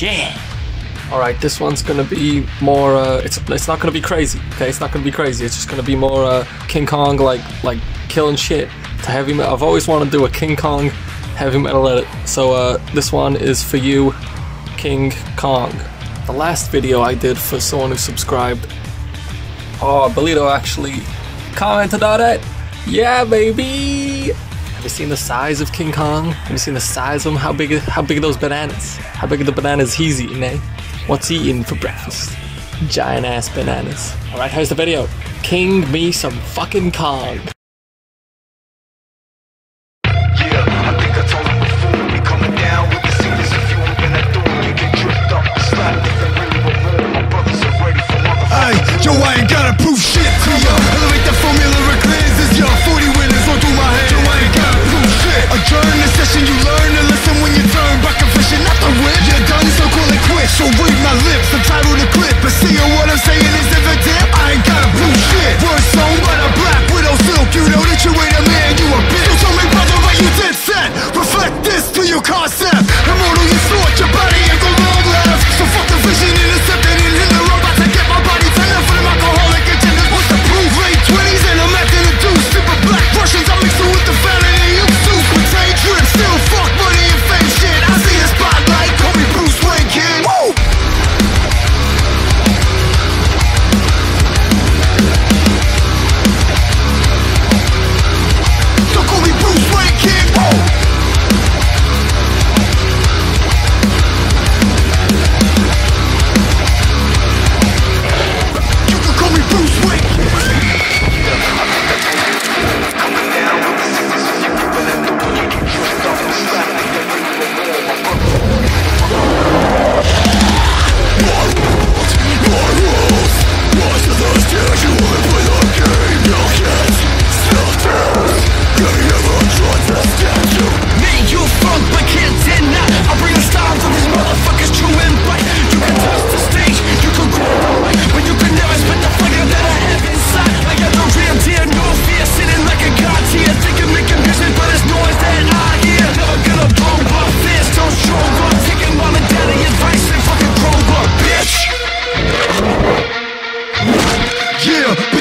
shit. All right, this one's gonna be more. Uh, it's it's not gonna be crazy. Okay, it's not gonna be crazy. It's just gonna be more uh, King Kong like like killing shit to heavy metal. I've always wanted to do a King Kong heavy metal edit. So uh, this one is for you, King Kong. The last video I did for someone who subscribed. Oh, Belito actually commented on it. Yeah, baby. Have you seen the size of King Kong? Have you seen the size of him? How big? How big are those bananas? How big are the bananas he's eating, eh? What's he eating for breakfast? Giant ass bananas. All right, here's the video. King me some fucking Kong.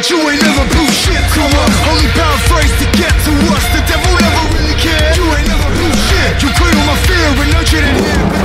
you ain't never blew shit to us. Only paraphrase to get to us. The devil never really cared. You ain't never blew shit. You put my fear and nurture it here